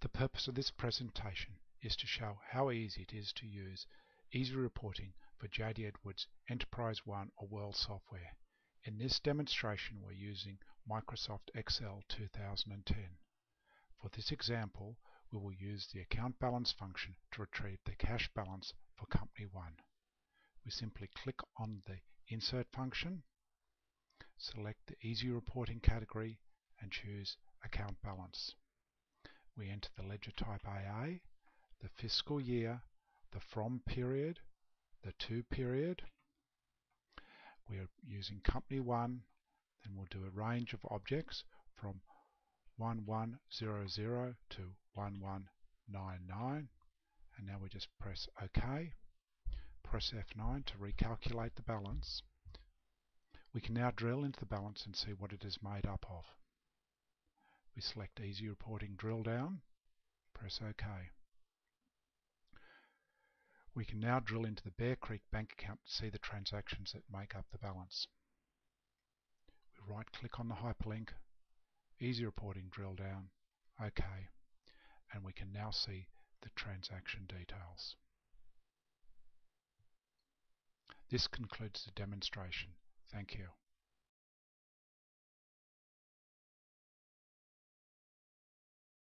The purpose of this presentation is to show how easy it is to use Easy Reporting for JD Edwards Enterprise One or World Software. In this demonstration we're using Microsoft Excel 2010. For this example we will use the account balance function to retrieve the cash balance for Company 1. We simply click on the Insert function, select the Easy Reporting category and choose Account Balance. We enter the ledger type AA, the fiscal year, the from period, the to period. We are using company 1, then we'll do a range of objects from 1100 to 1199 and now we just press OK. Press F9 to recalculate the balance. We can now drill into the balance and see what it is made up of. We select Easy Reporting Drill Down, press OK. We can now drill into the Bear Creek bank account to see the transactions that make up the balance. We right click on the hyperlink, Easy Reporting Drill Down, OK, and we can now see the transaction details. This concludes the demonstration. Thank you.